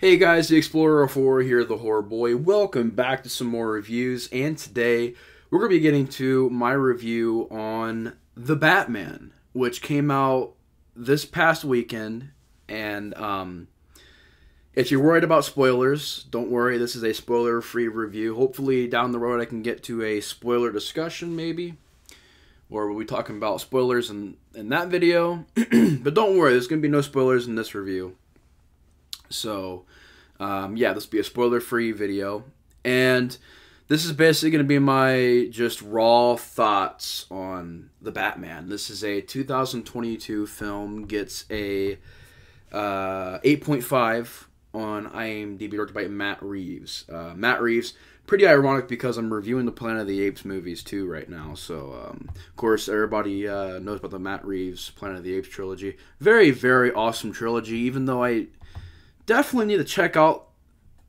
Hey guys, the Explorer 4 here, the Horror Boy. Welcome back to some more reviews, and today we're going to be getting to my review on The Batman, which came out this past weekend. And um, if you're worried about spoilers, don't worry, this is a spoiler free review. Hopefully, down the road, I can get to a spoiler discussion, maybe. Or we'll be talking about spoilers in, in that video. but don't worry, there's going to be no spoilers in this review. So, um, yeah, this will be a spoiler free video. And this is basically going to be my just raw thoughts on the Batman. This is a 2022 film, gets a uh, 8.5 on IMDb, directed by Matt Reeves. Uh, Matt Reeves, pretty ironic because I'm reviewing the Planet of the Apes movies too right now. So, um, of course, everybody uh, knows about the Matt Reeves Planet of the Apes trilogy. Very, very awesome trilogy, even though I definitely need to check out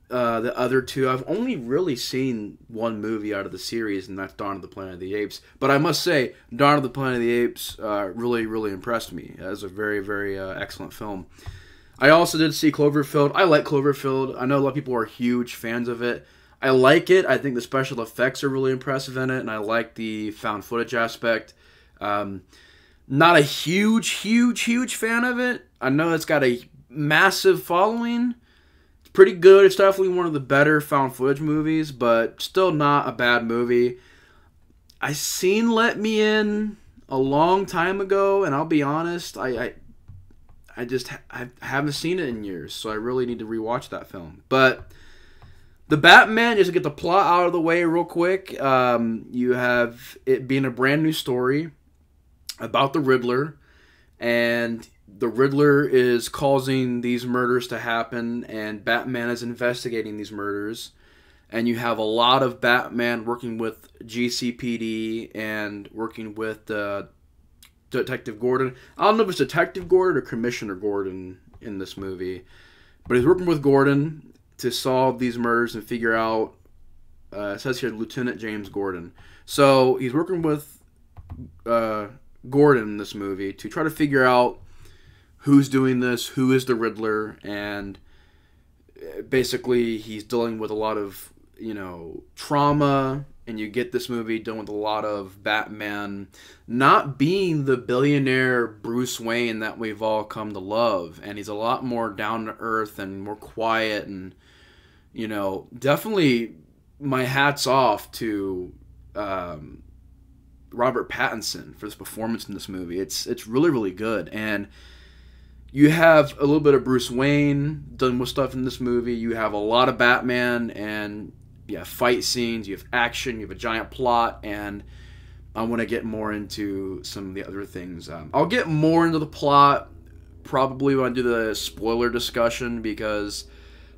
uh, the other two. I've only really seen one movie out of the series, and that's Dawn of the Planet of the Apes. But I must say, Dawn of the Planet of the Apes uh, really, really impressed me. It was a very, very uh, excellent film. I also did see Cloverfield. I like Cloverfield. I know a lot of people are huge fans of it. I like it. I think the special effects are really impressive in it, and I like the found footage aspect. Um, not a huge, huge, huge fan of it. I know it's got a massive following. It's pretty good. It's definitely one of the better found footage movies, but still not a bad movie. I seen Let Me In a long time ago, and I'll be honest, I, I, I just I haven't seen it in years, so I really need to rewatch that film. But the Batman, just to get the plot out of the way real quick, um, you have it being a brand new story about the Riddler, and the Riddler is causing these murders to happen, and Batman is investigating these murders. And you have a lot of Batman working with GCPD and working with uh, Detective Gordon. I don't know if it's Detective Gordon or Commissioner Gordon in this movie, but he's working with Gordon to solve these murders and figure out. Uh, it says here Lieutenant James Gordon. So he's working with uh, Gordon in this movie to try to figure out who's doing this, who is the Riddler, and uh, basically he's dealing with a lot of you know trauma and you get this movie done with a lot of Batman not being the billionaire Bruce Wayne that we've all come to love and he's a lot more down to earth and more quiet and you know definitely my hats off to um, Robert Pattinson for this performance in this movie. It's it's really really good and you have a little bit of Bruce Wayne done with stuff in this movie. You have a lot of Batman, and you have fight scenes, you have action, you have a giant plot, and I want to get more into some of the other things. Um, I'll get more into the plot probably when I do the spoiler discussion because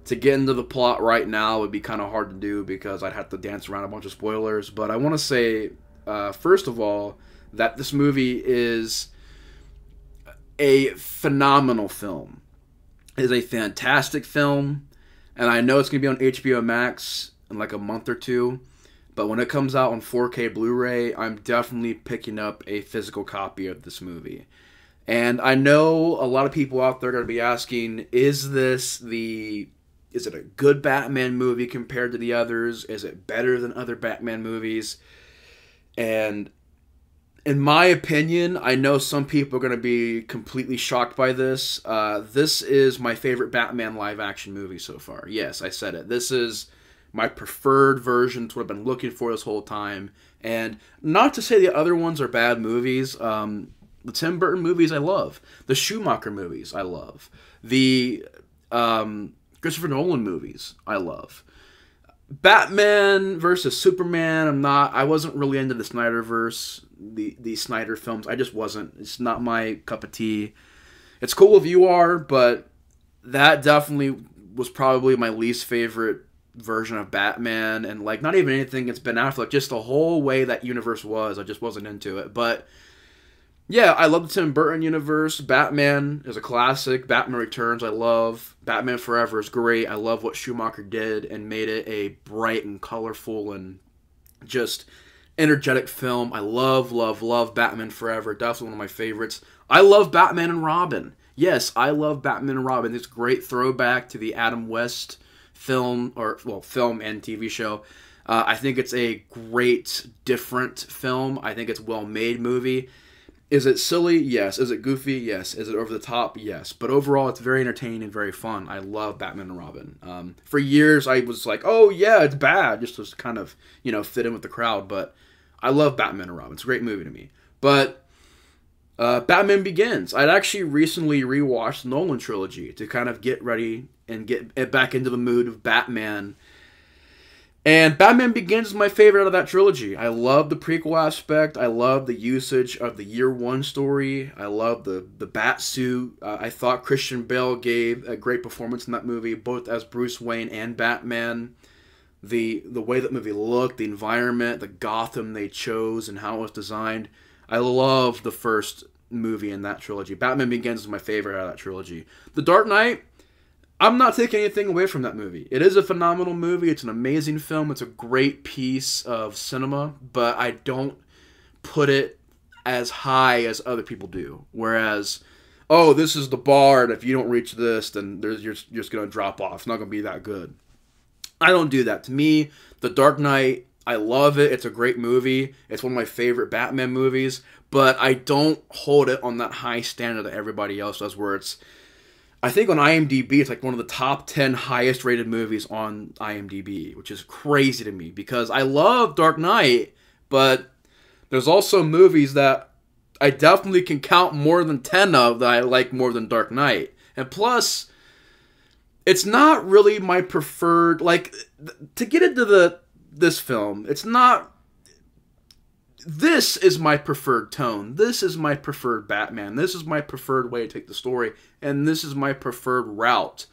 to get into the plot right now would be kind of hard to do because I'd have to dance around a bunch of spoilers. But I want to say, uh, first of all, that this movie is a phenomenal film. It is a fantastic film, and I know it's going to be on HBO Max in like a month or two. But when it comes out on 4K Blu-ray, I'm definitely picking up a physical copy of this movie. And I know a lot of people out there are going to be asking, is this the is it a good Batman movie compared to the others? Is it better than other Batman movies? And in my opinion, I know some people are going to be completely shocked by this. Uh, this is my favorite Batman live action movie so far. Yes, I said it. This is my preferred version. It's what I've been looking for this whole time. And not to say the other ones are bad movies. Um, the Tim Burton movies I love. The Schumacher movies I love. The um, Christopher Nolan movies I love. Batman versus Superman. I'm not. I wasn't really into the Snyderverse, the the Snyder films. I just wasn't. It's not my cup of tea. It's cool if you are, but that definitely was probably my least favorite version of Batman. And like, not even anything it's Ben Affleck. Just the whole way that universe was. I just wasn't into it. But yeah, I love the Tim Burton universe. Batman is a classic. Batman Returns, I love. Batman Forever is great. I love what Schumacher did and made it a bright and colorful and just energetic film. I love, love, love Batman Forever. Definitely one of my favorites. I love Batman and Robin. Yes, I love Batman and Robin. It's a great throwback to the Adam West film, or well, film and TV show. Uh, I think it's a great, different film. I think it's well made movie. Is it silly? Yes. Is it goofy? Yes. Is it over the top? Yes. But overall, it's very entertaining and very fun. I love Batman and Robin. Um, for years, I was like, oh, yeah, it's bad, just to kind of, you know, fit in with the crowd. But I love Batman and Robin. It's a great movie to me. But uh, Batman Begins. I'd actually recently rewatched the Nolan trilogy to kind of get ready and get back into the mood of Batman and Batman Begins is my favorite out of that trilogy. I love the prequel aspect. I love the usage of the year one story. I love the the bat suit. Uh, I thought Christian Bale gave a great performance in that movie, both as Bruce Wayne and Batman. The the way that movie looked, the environment, the Gotham they chose, and how it was designed. I love the first movie in that trilogy. Batman Begins is my favorite out of that trilogy. The Dark Knight I'm not taking anything away from that movie. It is a phenomenal movie. It's an amazing film. It's a great piece of cinema, but I don't put it as high as other people do. Whereas, oh, this is the bar, and if you don't reach this, then there's you're, you're just gonna drop off. It's not gonna be that good. I don't do that. To me, The Dark Knight, I love it. It's a great movie. It's one of my favorite Batman movies, but I don't hold it on that high standard that everybody else does, where it's I think on IMDb it's like one of the top 10 highest rated movies on IMDb, which is crazy to me because I love Dark Knight, but there's also movies that I definitely can count more than 10 of that I like more than Dark Knight. And plus it's not really my preferred like to get into the this film, it's not this is my preferred tone. This is my preferred Batman. This is my preferred way to take the story, and this is my preferred route.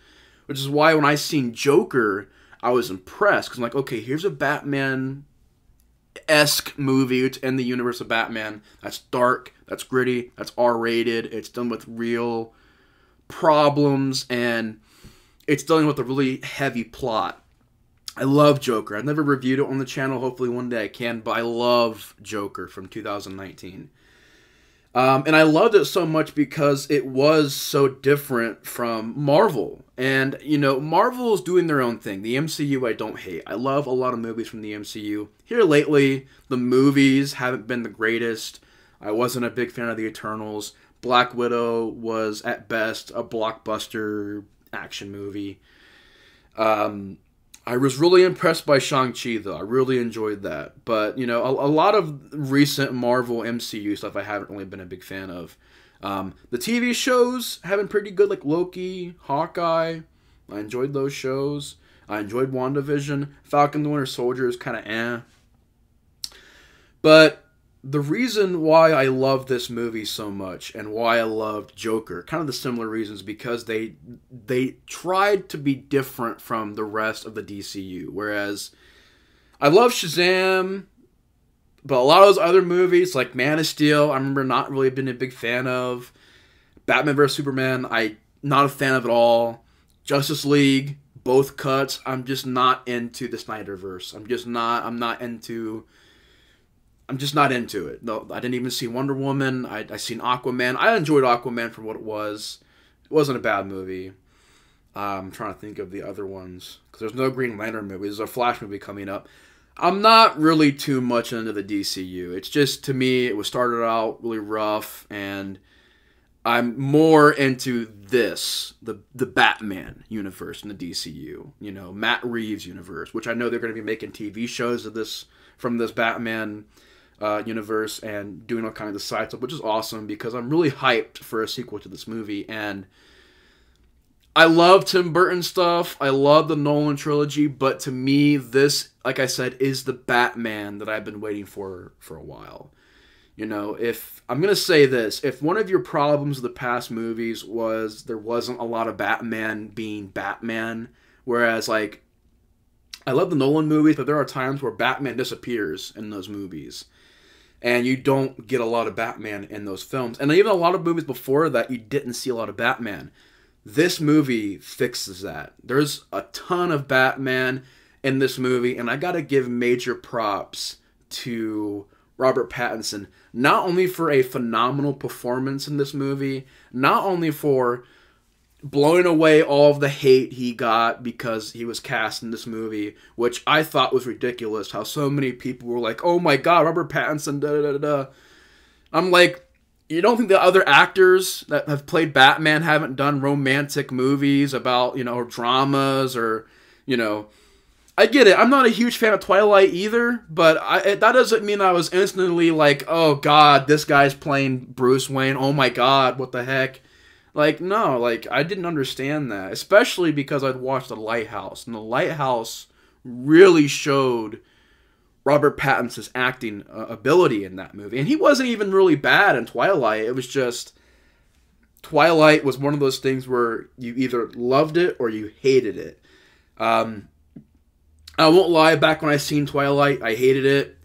Which is why when I seen Joker, I was impressed because I'm like, okay, here's a Batman esque movie it's in the universe of Batman. That's dark, that's gritty, that's R rated. It's done with real problems, and it's dealing with a really heavy plot. I love Joker. I've never reviewed it on the channel. Hopefully one day I can, but I love Joker from 2019. Um, and I loved it so much because it was so different from Marvel. And, you know, Marvel is doing their own thing. The MCU I don't hate. I love a lot of movies from the MCU. Here lately, the movies haven't been the greatest. I wasn't a big fan of the Eternals. Black Widow was, at best, a blockbuster action movie. Um, I was really impressed by Shang-Chi, though. I really enjoyed that. But, you know, a, a, lot of recent Marvel MCU stuff I haven't really been a big fan of. Um, the TV shows have been pretty good, like Loki, Hawkeye. I enjoyed those shows. I enjoyed WandaVision. Falcon the Winter Soldier is kind of eh. But the reason why I love this movie so much and why I loved Joker, kind of the similar reasons, because they they tried to be different from the rest of the DCU. Whereas I love Shazam, but a lot of those other movies, like Man of Steel, I remember not really being a big fan of. Batman vs Superman, I not a fan of at all. Justice League, both cuts, I'm just not into the Snyderverse. I'm just not. I'm not into I'm just not into it. No, I didn't even see Wonder Woman. I I seen Aquaman. I enjoyed Aquaman for what it was. It wasn't a bad movie. I'm trying to think of the other ones because there's no Green Lantern movie. There's a Flash movie coming up. I'm not really too much into the DCU. It's just to me, it was started out really rough, and I'm more into this the the Batman universe in the DCU. You know, Matt Reeves universe, which I know they're going to be making TV shows of this from this Batman uh, universe and doing all kinds of side stuff, which is awesome because I'm really hyped for a sequel to this movie. And I love Tim Burton stuff. I love the Nolan trilogy, but to me, this, like I said, is the Batman that I've been waiting for for a while. You know, if I'm gonna say this, if one of your problems with the past movies was there wasn't a lot of Batman being Batman, whereas like I love the Nolan movies, but there are times where Batman disappears in those movies and you don't get a lot of Batman in those films. And even a lot of movies before that, you didn't see a lot of Batman. This movie fixes that. There's a ton of Batman in this movie, and I gotta give major props to Robert Pattinson not only for a phenomenal performance in this movie, not only for blowing away all of the hate he got because he was cast in this movie, which I thought was ridiculous. How so many people were like, "Oh my God, Robert Pattinson!" Da da da. I'm like, you don't think the other actors that have played Batman haven't done romantic movies about you know or dramas or you know I get it. I'm not a huge fan of Twilight either, but I, it, that doesn't mean I was instantly like, oh god, this guy's playing Bruce Wayne. Oh my god, what the heck? Like, no, like I didn't understand that, especially because I'd watched The Lighthouse, and The Lighthouse really showed Robert Pattinson's acting uh, ability in that movie, and he wasn't even really bad in Twilight. It was just Twilight was one of those things where you either loved it or you hated it. Um, I won't lie, back when I seen Twilight, I hated it.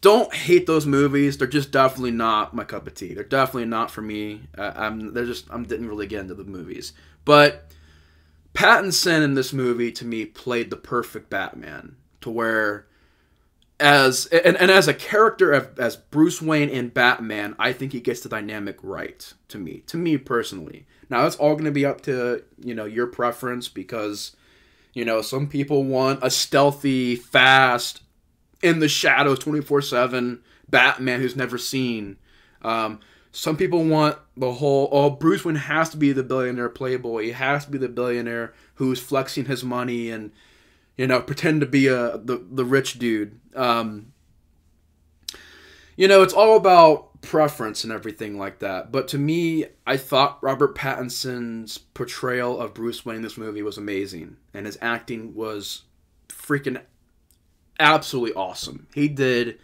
Don't hate those movies. They're just definitely not my cup of tea. They're definitely not for me. Uh, I'm they're just I didn't really get into the movies. But Pattinson in this movie to me played the perfect Batman to where as and, and as a character of, as Bruce Wayne and Batman, I think he gets the dynamic right to me. To me personally. Now it's all going to be up to, you know, your preference because you know, some people want a stealthy, fast, in the shadows 24 7 Batman who's never seen. Um, some people want the whole, oh, Bruce Wayne has to be the billionaire playboy. He has to be the billionaire who's flexing his money and, you know, pretend to be a the, the rich dude. Um, you know, it's all about preference and everything like that. But to me, I thought Robert Pattinson's portrayal of Bruce Wayne in this movie was amazing, and his acting was freaking absolutely awesome. He did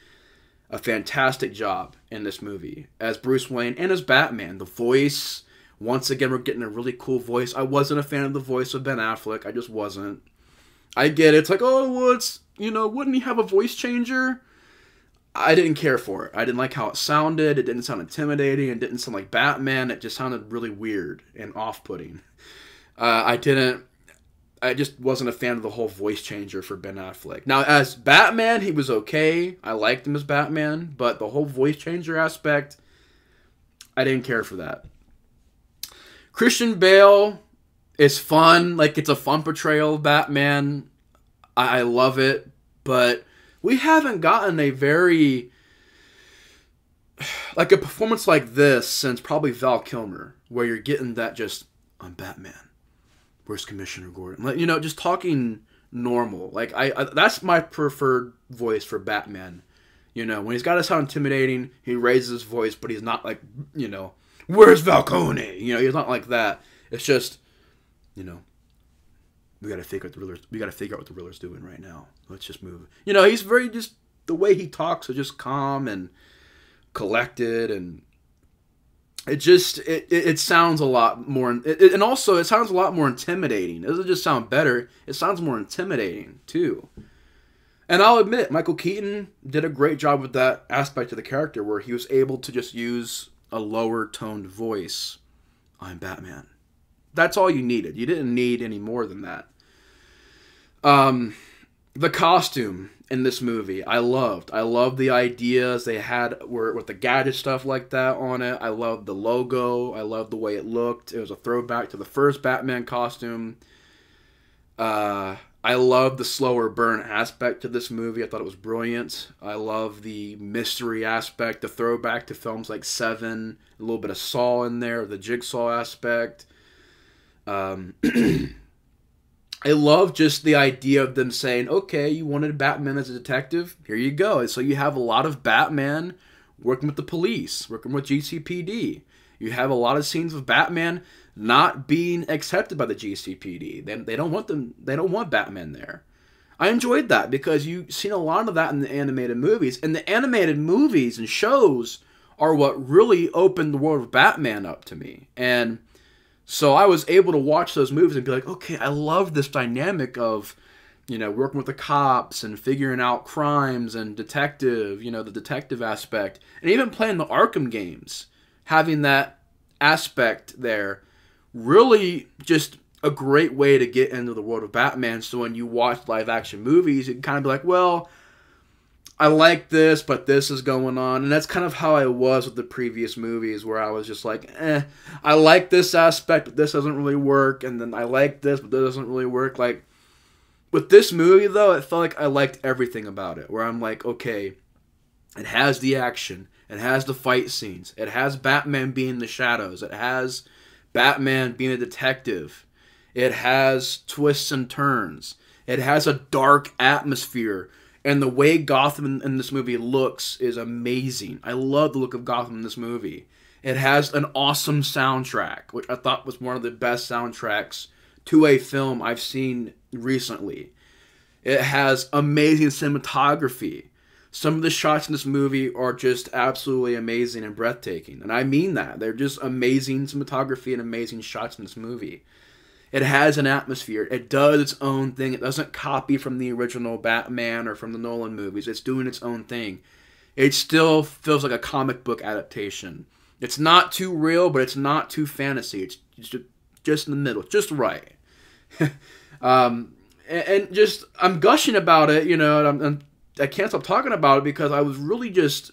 a fantastic job in this movie as Bruce Wayne and as Batman. The voice, once again, we're getting a really cool voice. I wasn't a fan of the voice of Ben Affleck. I just wasn't. I get it. It's like, oh, it's, you know, wouldn't he have a voice changer? I didn't care for it. I didn't like how it sounded. It didn't sound intimidating. It didn't sound like Batman. It just sounded really weird and off-putting. Uh, I didn't. I just wasn't a fan of the whole voice changer for Ben Affleck. Now, as Batman, he was okay. I liked him as Batman, but the whole voice changer aspect, I didn't care for that. Christian Bale is fun. Like it's a fun portrayal of Batman. I, I love it, but we haven't gotten a very like a performance like this since probably Val Kilmer, where you're getting that just I'm Batman. Where's Commissioner Gordon? Like, you know, just talking normal. Like I, I, that's my preferred voice for Batman. You know, when he's got to sound intimidating, he raises his voice, but he's not like, you know, where's Falcone? You know, he's not like that. It's just, you know, we got to figure out the Riddler's. We got to figure out what the Riddler's doing right now. Let's just move. You know, he's very just the way he talks is just calm and collected, and it just it, it, sounds a lot more. It, and also, it sounds a lot more intimidating. It doesn't just sound better. It sounds more intimidating too. And I'll admit, Michael Keaton did a great job with that aspect of the character, where he was able to just use a lower toned voice. I'm Batman that's all you needed. You didn't need any more than that. Um, the costume in this movie, I loved. I loved the ideas they had were with the gadget stuff like that on it. I loved the logo. I loved the way it looked. It was a throwback to the first Batman costume. Uh, I love the slower burn aspect to this movie. I thought it was brilliant. I love the mystery aspect, the throwback to films like Seven, a little bit of Saw in there, the jigsaw aspect. Um, I love just the idea of them saying, okay, you wanted Batman as a detective? Here you go. So you have a lot of Batman working with the police, working with GCPD. You have a lot of scenes of Batman not being accepted by the GCPD. They, they don't want them. They don't want Batman there. I enjoyed that because you've seen a lot of that in the animated movies, and the animated movies and shows are what really opened the world of Batman up to me. And so I was able to watch those movies and be like, okay, I love this dynamic of, you know, working with the cops and figuring out crimes and detective, you know, the detective aspect, and even playing the Arkham games, having that aspect there, really just a great way to get into the world of Batman. So when you watch live action movies, you can kind of be like, well, I like this, but this is going on. And that's kind of how I was with the previous movies, where I was just like, eh, I like this aspect, but this doesn't really work. And then I like this, but this doesn't really work. Like, with this movie, though, it felt like I liked everything about it, where I'm like, okay, it has the action, it has the fight scenes, it has Batman being the shadows, it has Batman being a detective, it has twists and turns, it has a dark atmosphere and the way Gotham in, this movie looks is amazing. I love the look of Gotham in this movie. It has an awesome soundtrack, which I thought was one of the best soundtracks to a film I've seen recently. It has amazing cinematography. Some of the shots in this movie are just absolutely amazing and breathtaking. And I mean that. They're just amazing cinematography and amazing shots in this movie. It has an atmosphere. It does its own thing. It doesn't copy from the original Batman or from the Nolan movies. It's doing its own thing. It still feels like a comic book adaptation. It's not too real, but it's not too fantasy. It's just, just in the middle, just right. um, and, just I'm gushing about it, you know. I'm, I'm, I can't stop talking about it because I was really just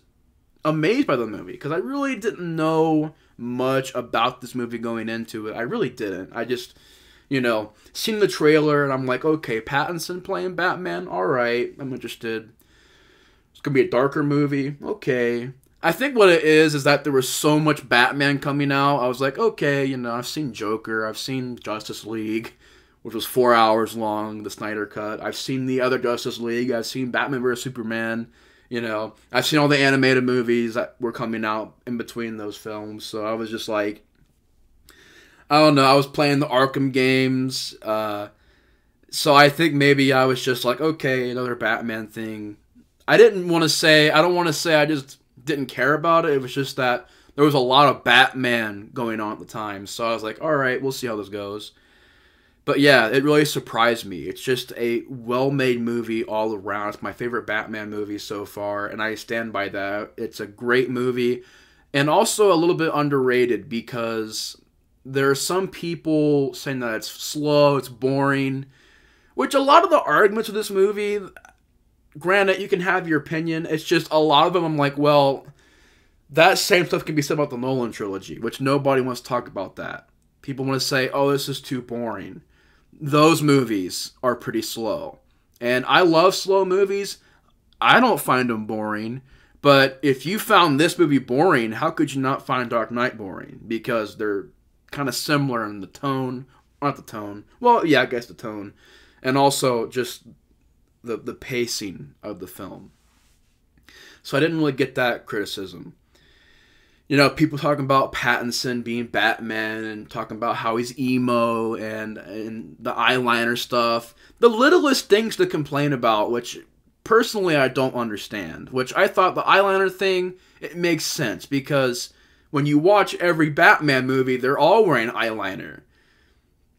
amazed by the movie because I really didn't know much about this movie going into it. I really didn't. I just you know, seen the trailer and I'm like, okay, Pattinson playing Batman, all right, I'm interested. It's gonna be a darker movie, okay. I think what it is is that there was so much Batman coming out. I was like, okay, you know, I've seen Joker, I've seen Justice League, which was four hours long, the Snyder cut. I've seen the other Justice League. I've seen Batman vs Superman. You know, I've seen all the animated movies that were coming out in between those films. So I was just like, I don't know. I was playing the Arkham games, uh, so I think maybe I was just like, okay, another Batman thing. I didn't want to say. I don't want to say I just didn't care about it. It was just that there was a lot of Batman going on at the time, so I was like, all right, we'll see how this goes. But yeah, it really surprised me. It's just a well-made movie all around. It's my favorite Batman movie so far, and I stand by that. It's a great movie, and also a little bit underrated because there are some people saying that it's slow, it's boring, which a lot of the arguments of this movie, granted, you can have your opinion. It's just a lot of them I'm like, well, that same stuff can be said about the Nolan trilogy, which nobody wants to talk about that. People want to say, oh, this is too boring. Those movies are pretty slow. And I love slow movies. I don't find them boring. But if you found this movie boring, how could you not find Dark Knight boring? Because they're kind of similar in the tone, not the tone. Well, yeah, I guess the tone, and also just the the pacing of the film. So I didn't really get that criticism. You know, people talking about Pattinson being Batman and talking about how he's emo and and the eyeliner stuff. The littlest things to complain about, which personally I don't understand. Which I thought the eyeliner thing it makes sense because when you watch every Batman movie, they're all wearing eyeliner.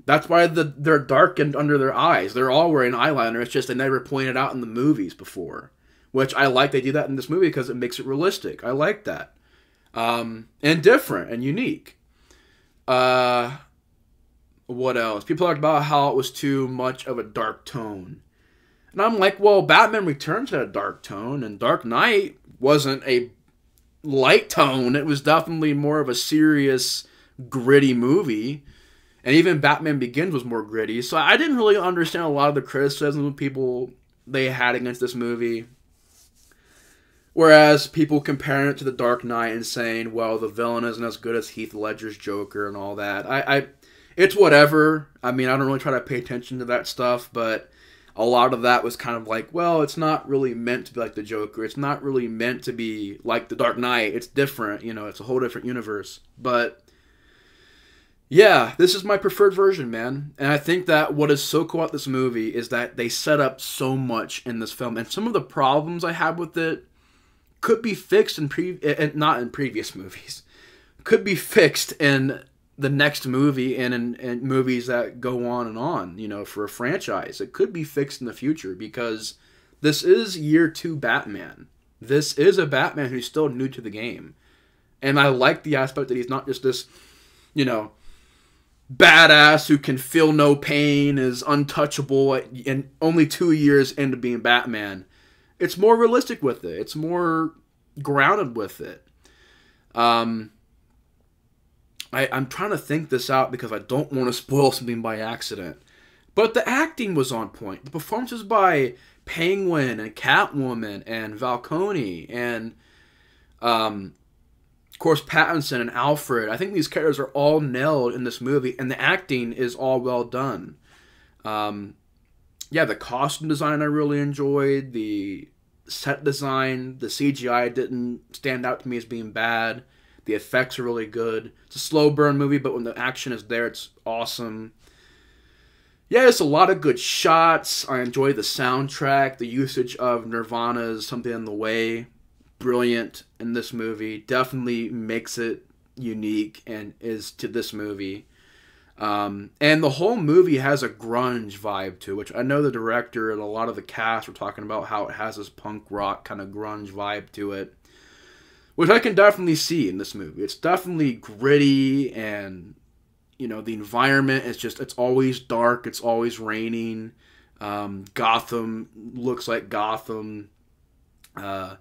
That's why the, they're darkened under their eyes. They're all wearing eyeliner. It's just they never pointed out in the movies before, which I like. They do that in this movie because it makes it realistic. I like that, um, and different and unique. Uh, what else? People talked about how it was too much of a dark tone, and I'm like, well, Batman Returns had a dark tone, and Dark Knight wasn't a light tone. It was definitely more of a serious, gritty movie. And even Batman Begins was more gritty. So I didn't really understand a lot of the criticism people they had against this movie. Whereas people comparing it to The Dark Knight and saying, well, the villain isn't as good as Heath Ledger's Joker and all that. I, I it's whatever. I mean, I don't really try to pay attention to that stuff, but a lot of that was kind of like, well, it's not really meant to be like the Joker. It's not really meant to be like the Dark Knight. It's different, you know, it's a whole different universe. But yeah, this is my preferred version, man. And I think that what is so cool about this movie is that they set up so much in this film. And some of the problems I had with it could be fixed in pre eh, eh, not in previous movies. Could be fixed in the next movie and in, in, movies that go on and on, you know, for a franchise. It could be fixed in the future because this is year two Batman. This is a Batman who's still new to the game. And I like the aspect that he's not just this, you know, badass who can feel no pain, is untouchable, and only two years into being Batman. it's more realistic with it. It's more grounded with it. Um, I, I'm trying to think this out because I don't want to spoil something by accident. But the acting was on point. The performances by Penguin and Catwoman and Falcone and um, of course Pattinson and Alfred. I think these characters are all nailed in this movie, and the acting is all well done. Um, yeah, the costume design I really enjoyed. The set design, the CGI didn't stand out to me as being bad. The effects are really good. It's a slow burn movie, but when the action is there, it's awesome. Yeah, it's a lot of good shots. I enjoy the soundtrack. The usage of Nirvana's Something in the Way, brilliant in this movie. Definitely makes it unique and is to this movie. Um, and the whole movie has a grunge vibe to it, which I know the director and a lot of the cast were talking about how it has this punk rock kind of grunge vibe to it which I can definitely see in this movie. It's definitely gritty and you know the environment is just it's always dark, it's always raining. Um, Gotham looks like Gotham. Uh,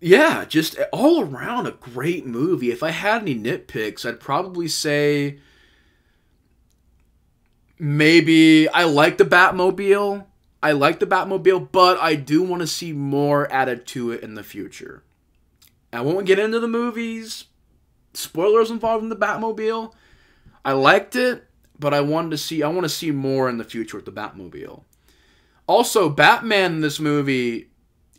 yeah, just all around a great movie. If I had any nitpicks, I'd probably say maybe I like the Batmobile. I like the Batmobile, but I do want to see more added to it in the future. I won't get into the movies. Spoilers involved in the Batmobile. I liked it, but I wanted to see I want to see more in the future with the Batmobile. Also, Batman in this movie,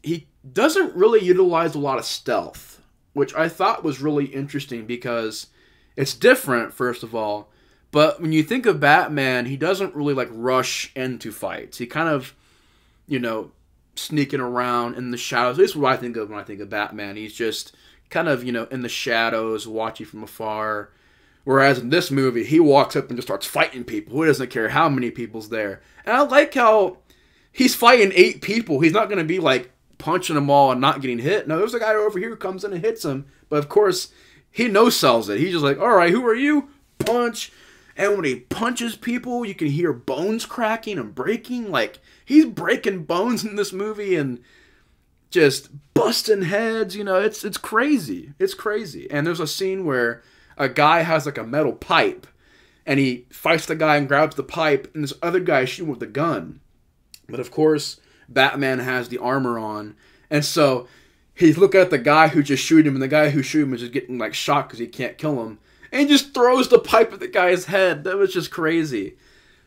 he doesn't really utilize a lot of stealth, which I thought was really interesting because it's different first of all, but when you think of Batman, he doesn't really like rush into fights. He kind of, you know, sneaking around in the shadows. This is what I think of when I think of Batman. He's just kind of, you know, in the shadows, watching from afar. Whereas in this movie, he walks up and just starts fighting people. He doesn't care how many people's there. And I like how he's fighting eight people. He's not going to be like punching them all and not getting hit. No, there's a guy over here who comes in and hits him. But of course, he no sells it. He's just like, all right, who are you? Punch. And when he punches people, you can hear bones cracking and breaking. Like, he's breaking bones in this movie and just busting heads. You know, it's it's crazy. It's crazy. And there's a scene where a guy has like a metal pipe, and he fights the guy and grabs the pipe, and this other guy shooting with the gun. But of course, Batman has the armor on, and so he's looking at the guy who just shoot him, and the guy who shoot him is just getting like shot because he can't kill him, and just throws the pipe at the guy's head. That was just crazy.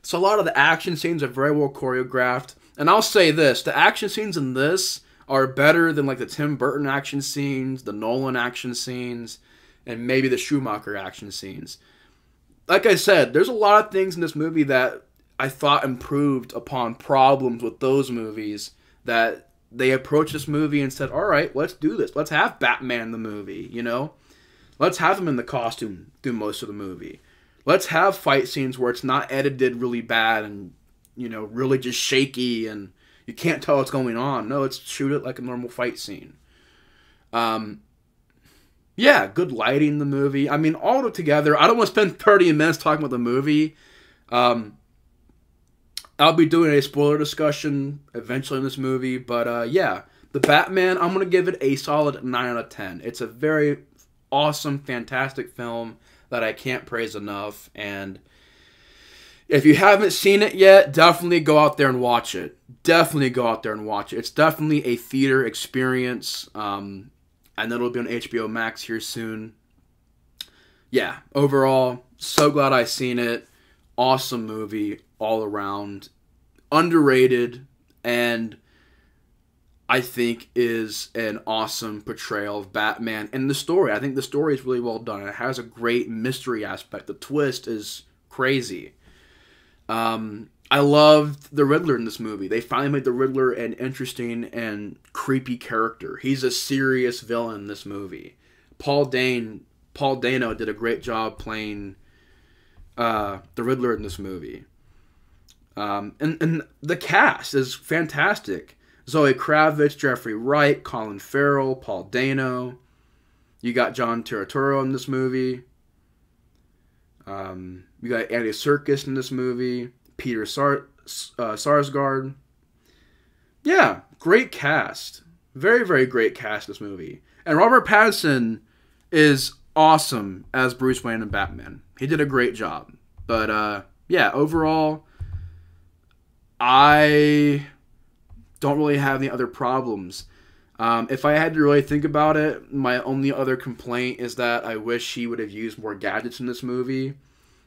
So a lot of the action scenes are very well choreographed. And I'll say this: the action scenes in this are better than like the Tim Burton action scenes, the Nolan action scenes, and maybe the Schumacher action scenes. Like I said, there's a lot of things in this movie that I thought improved upon problems with those movies that they approached this movie and said, "All right, let's do this. Let's have Batman the movie, you know? Let's have him in the costume through most of the movie." let's have fight scenes where it's not edited really bad and you know really just shaky and you can't tell what's going on. No, let's shoot it like a normal fight scene. Um, yeah, good lighting in the movie. I mean, all together, I don't want to spend 30 minutes talking about the movie. Um, I'll be doing a spoiler discussion eventually in this movie, but uh, yeah, the Batman, I'm going to give it a solid 9 out of 10. It's a very awesome, fantastic film that I can't praise enough. And if you haven't seen it yet, definitely go out there and watch it. Definitely go out there and watch it. It's definitely a theater experience. Um, know it'll be on HBO Max here soon. Yeah, overall, so glad I seen it. Awesome movie all around. Underrated and I think is an awesome portrayal of Batman and the story. I think the story is really well done. It has a great mystery aspect. The twist is crazy. Um, I loved the Riddler in this movie. They finally made the Riddler an interesting and creepy character. He's a serious villain in this movie. Paul Dane, Paul Dano did a great job playing uh, the Riddler in this movie. Um, and, and the cast is fantastic. Zoe Kravitz, Jeffrey Wright, Colin Farrell, Paul Dano. You got John Turturro in this movie. Um, you got Andy Serkis in this movie. Peter Sar- uh, Sarsgaard. yeah, great cast. Very, very great cast this movie. And Robert Pattinson is awesome as Bruce Wayne and Batman. He did a great job. But uh, yeah, overall, I don't really have any other problems. Um, if I had to really think about it, my only other complaint is that I wish he would have used more gadgets in this movie.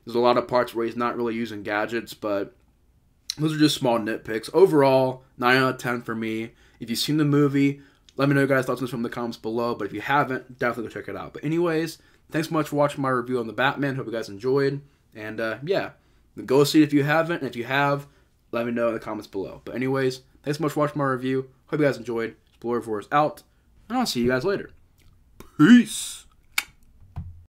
There's a lot of parts where he's not really using gadgets, but those are just small nitpicks. Overall, 9 out of 10 for me. If you've seen the movie, let me know your guys' thoughts on this from the comments below. But if you haven't, definitely go check it out. But anyways, thanks so much for watching my review on the Batman. Hope you guys enjoyed. And uh, yeah, go see it if you haven't. And if you have, let me know in the comments below. But anyways, thanks so much for watching my review. Hope you guys enjoyed. Explorer 4 is out. And I'll see you guys later. Peace.